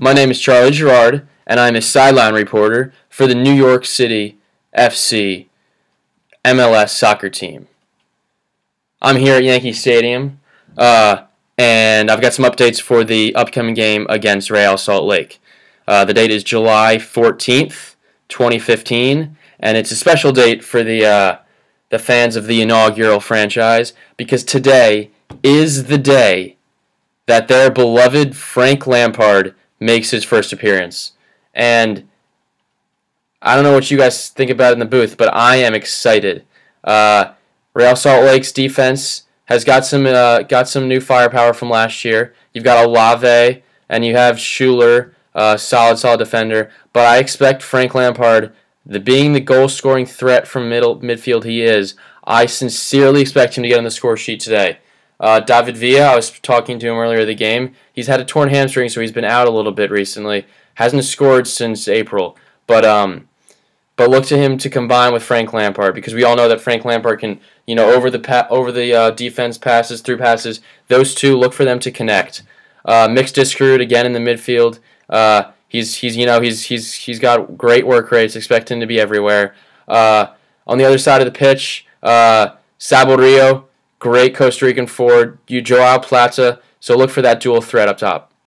My name is Charlie Gerard, and I'm a sideline reporter for the New York City FC MLS soccer team. I'm here at Yankee Stadium, uh, and I've got some updates for the upcoming game against Real Salt Lake. Uh, the date is July 14th, 2015, and it's a special date for the uh, the fans of the inaugural franchise because today is the day that their beloved Frank Lampard makes his first appearance. And I don't know what you guys think about in the booth, but I am excited. Uh, Real Salt Lake's defense has got some uh, got some new firepower from last year. You've got Olave and you have Schuler, uh, solid, solid defender. But I expect Frank Lampard, the being the goal scoring threat from middle midfield he is, I sincerely expect him to get on the score sheet today. Uh, David Villa, I was talking to him earlier the game. He's had a torn hamstring, so he's been out a little bit recently. Hasn't scored since April, but um, but look to him to combine with Frank Lampard because we all know that Frank Lampard can, you know, over the pa- over the uh, defense passes, through passes. Those two, look for them to connect. Uh, Mix Diskerud again in the midfield. Uh, he's he's you know he's he's he's got great work rates. Expect him to be everywhere. Uh, on the other side of the pitch, uh, Saborio, great Costa Rican forward. You Joao Plata. So look for that dual threat up top.